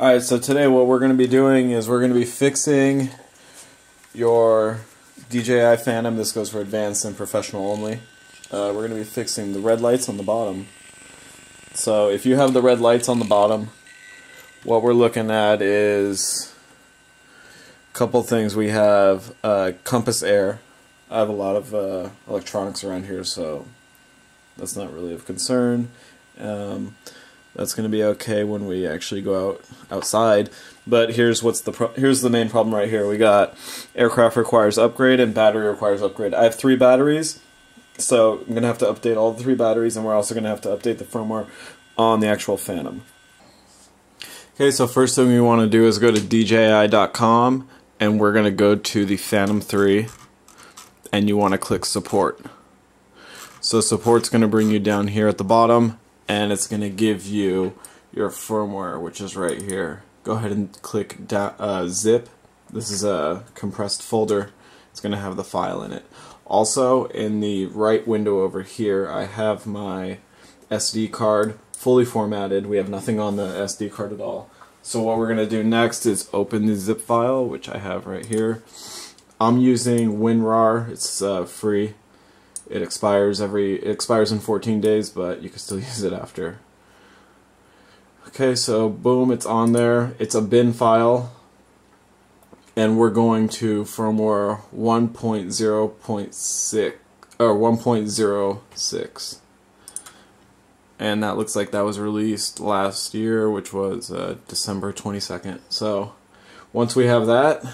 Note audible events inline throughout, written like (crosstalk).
Alright, so today what we're going to be doing is we're going to be fixing your DJI Phantom. This goes for advanced and professional only. Uh, we're going to be fixing the red lights on the bottom. So if you have the red lights on the bottom, what we're looking at is a couple things. We have uh, Compass Error. I have a lot of uh, electronics around here, so that's not really of concern. Um, that's going to be okay when we actually go out outside. But here's what's the here's the main problem right here. We got aircraft requires upgrade and battery requires upgrade. I have three batteries, so I'm going to have to update all the three batteries, and we're also going to have to update the firmware on the actual Phantom. Okay, so first thing we want to do is go to DJI.com, and we're going to go to the Phantom 3, and you want to click support. So support's going to bring you down here at the bottom and it's going to give you your firmware, which is right here. Go ahead and click uh, zip. This is a compressed folder. It's going to have the file in it. Also, in the right window over here, I have my SD card fully formatted. We have nothing on the SD card at all. So what we're going to do next is open the zip file, which I have right here. I'm using WinRAR. It's uh, free. It expires every it expires in 14 days, but you can still (laughs) use it after. Okay, so boom, it's on there. It's a bin file. And we're going to firmware 1.0.6 or 1.06. And that looks like that was released last year, which was uh, December 22nd. So once we have that,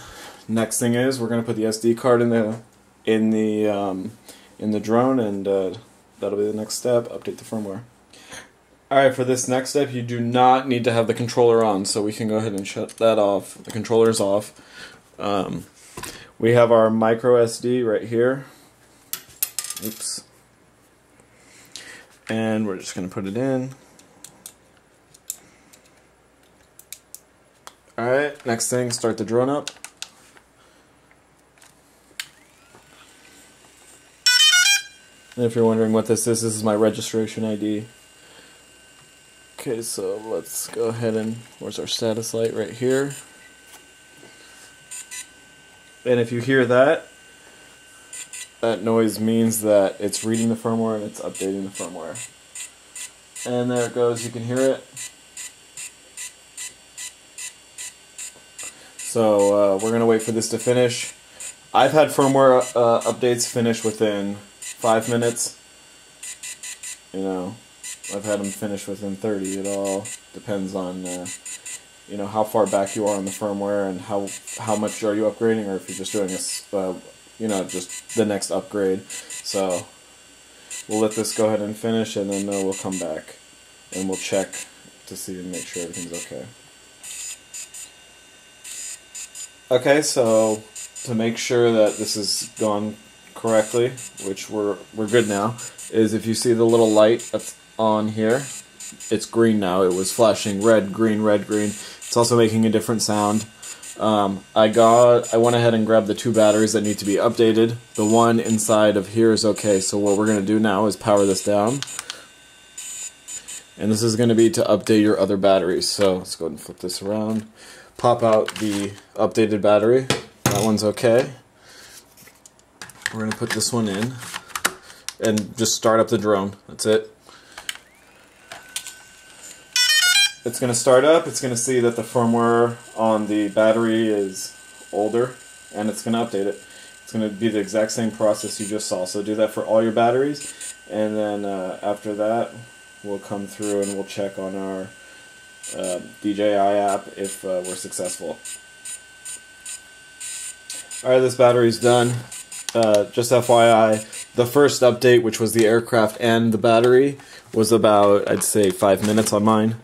next thing is we're going to put the SD card in the in the um, in the drone, and uh, that'll be the next step. Update the firmware. Alright, for this next step, you do not need to have the controller on, so we can go ahead and shut that off. The controller is off. Um, we have our micro SD right here. Oops. And we're just going to put it in. Alright, next thing, start the drone up. And if you're wondering what this is, this is my registration ID. Okay, so let's go ahead and, where's our status light? Right here. And if you hear that, that noise means that it's reading the firmware and it's updating the firmware. And there it goes, you can hear it. So uh, we're going to wait for this to finish. I've had firmware uh, updates finish within five minutes. You know, I've had them finish within 30. It all depends on, uh, you know, how far back you are on the firmware and how how much are you upgrading, or if you're just doing a, uh, you know, just the next upgrade. So we'll let this go ahead and finish, and then uh, we'll come back and we'll check to see and make sure everything's okay. Okay, so to make sure that this is gone correctly, which we're we're good now, is if you see the little light that's on here, it's green now. It was flashing red, green, red, green. It's also making a different sound. Um, I got I went ahead and grabbed the two batteries that need to be updated. The one inside of here is okay. So what we're gonna do now is power this down. And this is going to be to update your other batteries. So let's go ahead and flip this around. Pop out the updated battery. That one's okay. We're going to put this one in and just start up the drone. That's it. It's going to start up. It's going to see that the firmware on the battery is older and it's going to update it. It's going to be the exact same process you just saw. So do that for all your batteries and then uh, after that we'll come through and we'll check on our uh, DJI app if uh, we're successful. Alright, this battery's done. Uh, just FYI, the first update, which was the aircraft and the battery, was about, I'd say, five minutes on mine.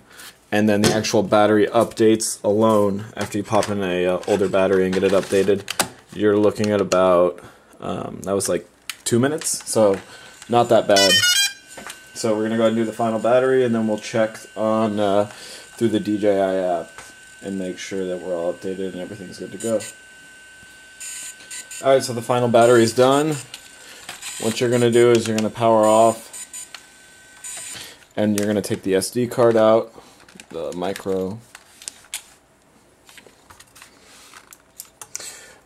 And then the actual battery updates alone, after you pop in a uh, older battery and get it updated, you're looking at about, um, that was like two minutes, so not that bad. So we're going to go ahead and do the final battery, and then we'll check on uh, through the DJI app and make sure that we're all updated and everything's good to go. All right, so the final battery is done. What you're gonna do is you're gonna power off and you're gonna take the SD card out, the micro.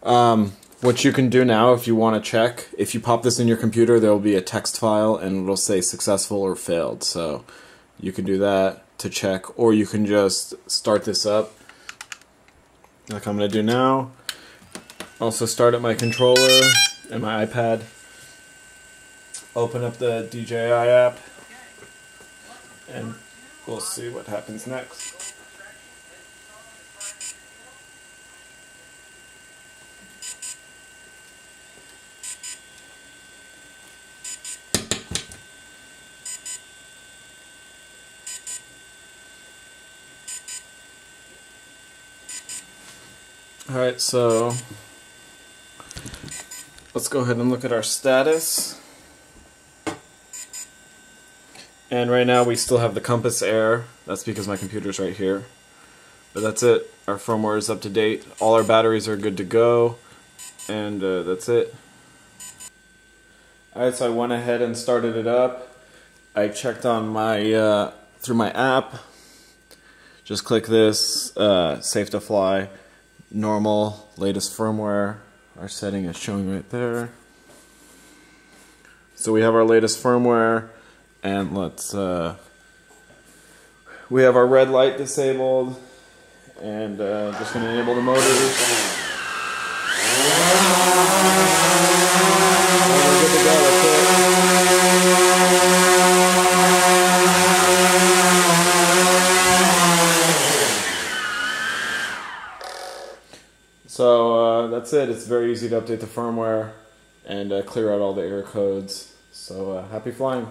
Um, what you can do now, if you want to check, if you pop this in your computer, there will be a text file and it'll say successful or failed. So you can do that to check, or you can just start this up like I'm going to do now. Also start up my controller and my iPad. Open up the DJI app, and we'll see what happens next. Alright, so let's go ahead and look at our status. And right now we still have the compass error. That's because my computer's right here. But that's it. Our firmware is up to date. All our batteries are good to go. And uh, that's it. Alright, so I went ahead and started it up. I checked on my, uh, through my app. Just click this, uh, safe to fly normal latest firmware. Our setting is showing right there. So we have our latest firmware and let's uh, we have our red light disabled and uh, just to enable the motors. That's it. It's very easy to update the firmware and uh, clear out all the error codes. So uh, happy flying.